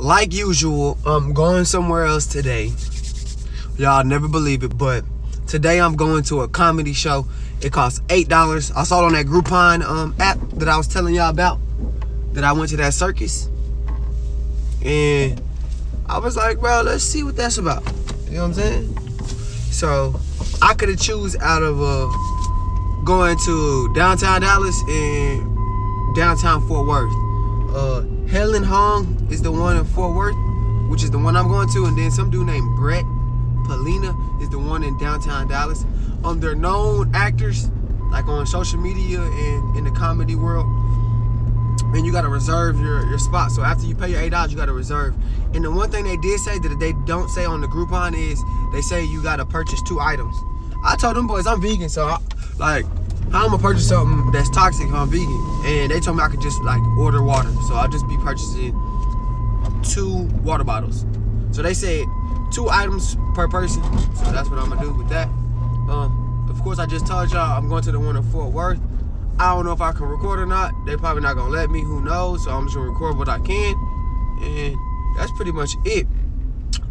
like usual, I'm going somewhere else today. Y'all never believe it, but today I'm going to a comedy show. It costs $8. I saw it on that Groupon um, app that I was telling y'all about. That I went to that circus. And I was like, bro, let's see what that's about. You know what I'm saying? So I could have choose out of uh, going to downtown Dallas and downtown Fort Worth. Uh, Helen Hong is the one in Fort Worth, which is the one I'm going to, and then some dude named Brett Polina is the one in downtown Dallas. Um, they're known actors, like on social media and in the comedy world. And you gotta reserve your, your spot. So after you pay your eight dollars, you gotta reserve. And the one thing they did say that they don't say on the Groupon is they say you gotta purchase two items. I told them boys I'm vegan, so I, like how I'm gonna purchase something that's toxic if I'm vegan? And they told me I could just like order water. So I'll just be purchasing two water bottles. So they said two items per person. So that's what I'm gonna do with that. Um, of course, I just told y'all I'm going to the one in Fort Worth. I don't know if I can record or not. They probably not gonna let me. Who knows? So I'm just gonna record what I can, and that's pretty much it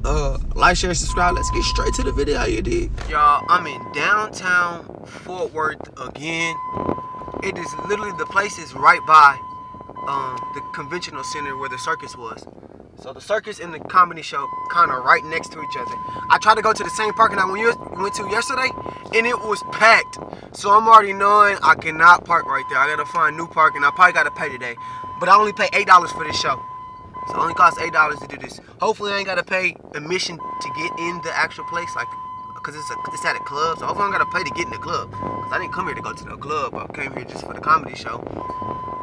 uh like share subscribe let's get straight to the video you did y'all i'm in downtown fort worth again it is literally the place is right by um the conventional center where the circus was so the circus and the comedy show kind of right next to each other i tried to go to the same parking lot we went to yesterday and it was packed so i'm already knowing i cannot park right there i gotta find new parking i probably gotta pay today but i only pay eight dollars for this show so it only costs eight dollars to do this. Hopefully, I ain't gotta pay admission to get in the actual place, like, cause it's a it's at a club. So hopefully, I don't gotta pay to get in the club. Cause I didn't come here to go to the club. I came here just for the comedy show.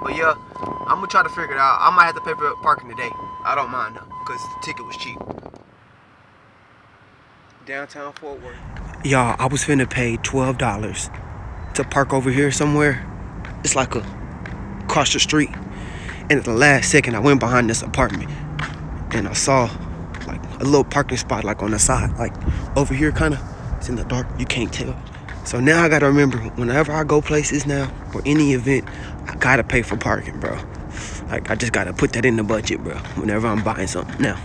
But yeah, I'm gonna try to figure it out. I might have to pay for parking today. I don't mind though, cause the ticket was cheap. Downtown Fort Worth. Y'all, I was finna pay twelve dollars to park over here somewhere. It's like a across the street. And at the last second, I went behind this apartment and I saw like a little parking spot like on the side, like over here kind of. It's in the dark, you can't tell. So now I gotta remember, whenever I go places now or any event, I gotta pay for parking, bro. Like I just gotta put that in the budget, bro, whenever I'm buying something now.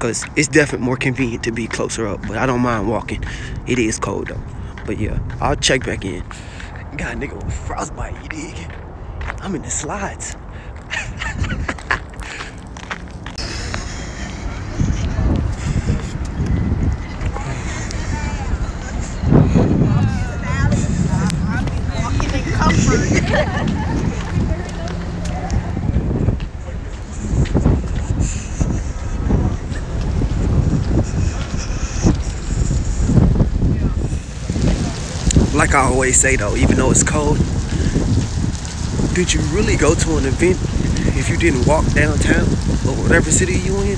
Cause it's definitely more convenient to be closer up, but I don't mind walking. It is cold though. But yeah, I'll check back in. Got a nigga with frostbite, you dig? I'm in the slides. like I always say though, even though it's cold, did you really go to an event if you didn't walk downtown or whatever city you in?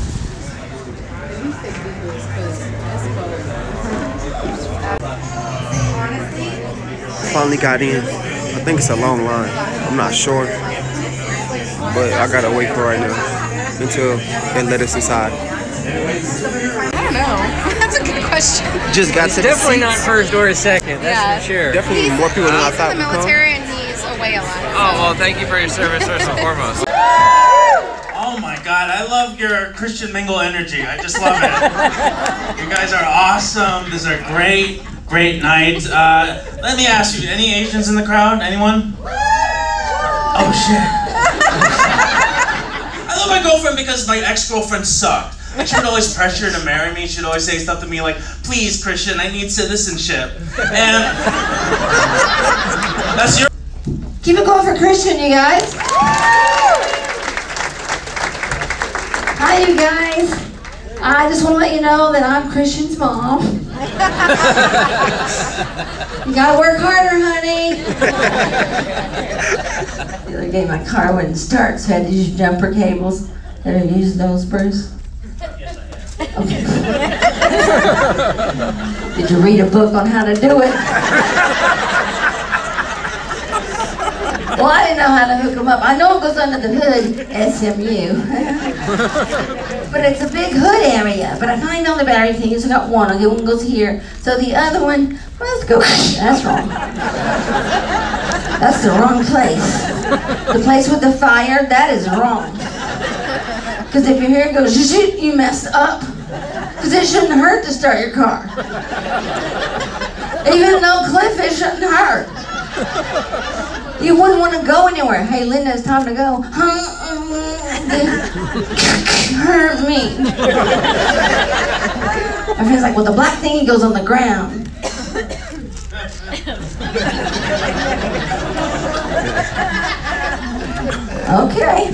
Finally got in. I think it's a long line. I'm not sure. But I gotta wait for right now until they let us inside. I don't know. That's a good question. Just got it's to definitely the not first or second. That's Yeah. for sure. Definitely He's, more people than I he's thought in the would come. military and he's away a lot. Oh, well, thank you for your service first and foremost. Oh my god, I love your Christian Mingle energy. I just love it. you guys are awesome. This is a great, great night. Uh, let me ask you, any Asians in the crowd? Anyone? Oh shit. I love my girlfriend because my ex-girlfriend sucked. And she would always pressure to marry me. She'd always say stuff to me like, please, Christian, I need citizenship. And that's your Keep it going for Christian, you guys. Hi, you guys. I just want to let you know that I'm Christian's mom. you gotta work harder, honey. the other day, my car wouldn't start, so I had to use jumper cables. Have you used those, Bruce? Okay. Did you read a book on how to do it? Well, I didn't know how to hook them up. I know it goes under the hood, SMU. but it's a big hood area. But I finally know the battery thing is I got one. Okay, one goes here. So the other one, well, let's go. That's wrong. That's the wrong place. The place with the fire, that is wrong. Because if your hair goes you messed up. Because it shouldn't hurt to start your car. Even though Cliff, it shouldn't hurt. You wouldn't want to go anywhere. Hey, Linda, it's time to go. Hurt me. My friend's like, well, the black thingy goes on the ground. Okay.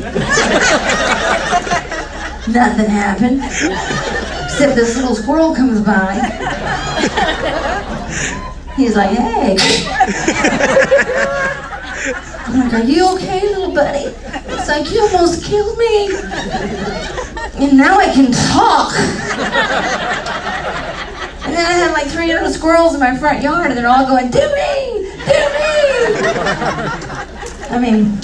Nothing happened. Except this little squirrel comes by. He's like, hey. I'm like, are you okay, little buddy? It's like, you almost killed me. And now I can talk. And then I had like three little squirrels in my front yard, and they're all going, do me, do me. I mean,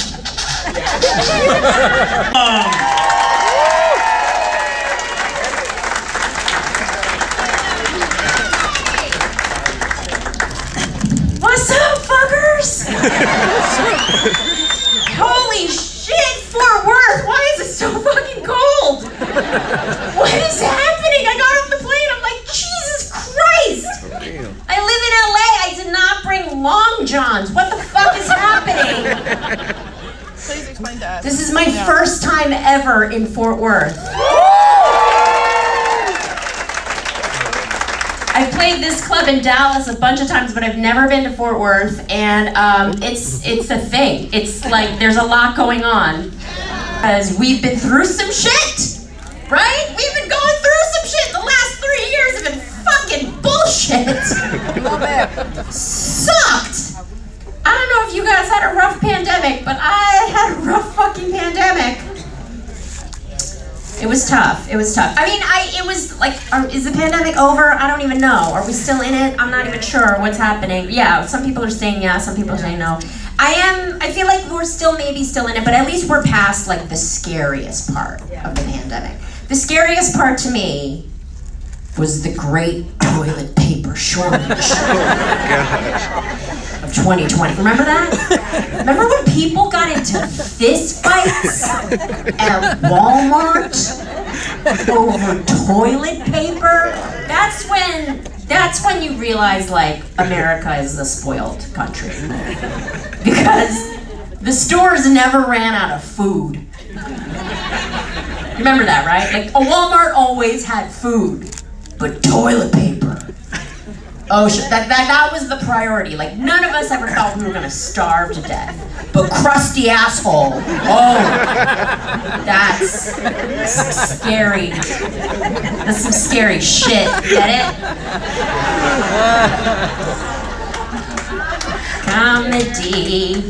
What's up, fuckers? Holy shit, Fort Worth! Why is it so fucking cold? What is happening? I got off the plane. I'm like, Jesus Christ! I live in LA. I did not bring long johns. What the fuck is happening? Please explain to us. This is my first time ever in Fort Worth. I've played this club in Dallas a bunch of times, but I've never been to Fort Worth, and um, it's it's a thing. It's like there's a lot going on because we've been through some shit, right? We've been going through some shit. The last three years have been fucking bullshit. Sucked. I don't know if you guys had a rough pandemic, but I had a rough fucking pandemic. It was tough. It was tough. I mean, I it was like, are, is the pandemic over? I don't even know. Are we still in it? I'm not even sure what's happening. Yeah, some people are saying yeah, some people are saying no. I am. I feel like we're still maybe still in it, but at least we're past like the scariest part of the pandemic. The scariest part to me was the great toilet paper shortage oh, of 2020. Remember that? Remember when people got into fist fights at Walmart over toilet paper? That's when that's when you realize like America is a spoiled country. Because the stores never ran out of food. Remember that, right? Like a Walmart always had food, but toilet paper. Oh, that, that that was the priority. Like none of us ever thought we were gonna starve to death, but crusty asshole. Oh, that's scary. That's some scary shit. Get it? Comedy.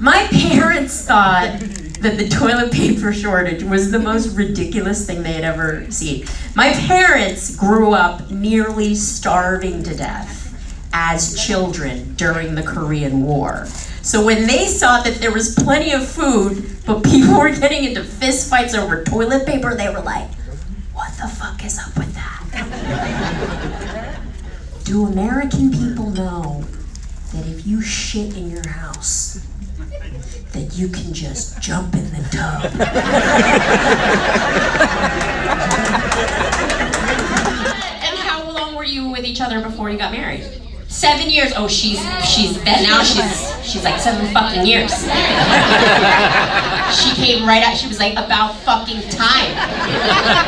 My parents thought that the toilet paper shortage was the most ridiculous thing they had ever seen. My parents grew up nearly starving to death as children during the Korean War. So when they saw that there was plenty of food, but people were getting into fist fights over toilet paper, they were like, what the fuck is up with that? Do American people know that if you shit in your house, that you can just jump in the tub. and how long were you with each other before you got married? Seven years. Oh, she's she's then now she's she's like seven fucking years. she came right out. She was like about fucking time,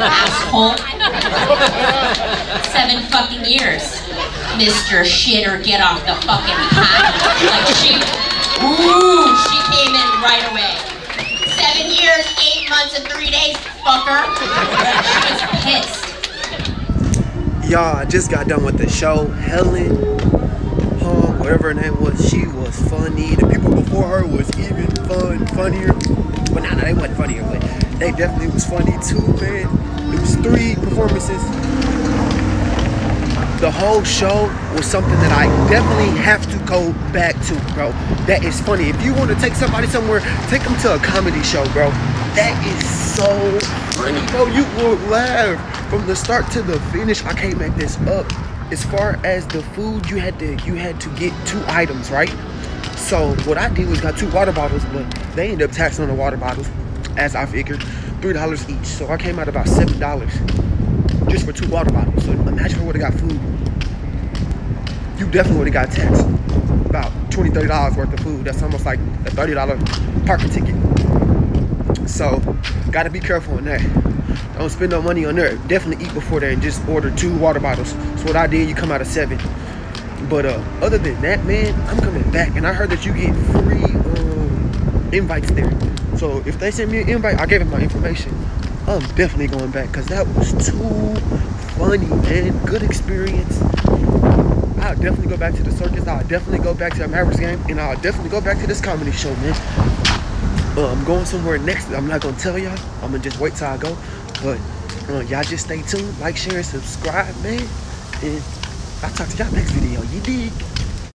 asshole. Seven fucking years, Mister Shitter. Get off the fucking pot. Like she, ooh, she came in right away. Seven years, eight months, and three days, pissed. Y'all, I just got done with the show. Helen, uh, whatever her name was, she was funny. The people before her was even fun, funnier. But nah, nah, they wasn't funnier, but they definitely was funny too, man. It was three performances. The whole show was something that I definitely have to go back to, bro. That is funny. If you want to take somebody somewhere, take them to a comedy show, bro. That is so funny, bro. You will laugh from the start to the finish. I can't make this up. As far as the food, you had to you had to get two items, right? So what I did was got two water bottles, but they ended up taxing on the water bottles. as I figured, three dollars each. So I came out about seven dollars just for two water bottles. So imagine if I would have got food. You definitely would have got taxed about 20 30 dollars worth of food. That's almost like a 30 dollar parking ticket. So gotta be careful on that. Don't spend no money on there. Definitely eat before that and just order two water bottles. So what I did, you come out of seven. But uh, other than that, man, I'm coming back. And I heard that you get free um, invites there. So if they send me an invite, I gave them my information. I'm definitely going back because that was too funny, man. Good experience. I'll definitely go back to the circus. I'll definitely go back to the Mavericks game. And I'll definitely go back to this comedy show, man. Uh, I'm going somewhere next. I'm not to tell y'all. I'm to just wait till I go. But uh, y'all just stay tuned. Like, share, and subscribe, man. And I'll talk to y'all next video. You dig?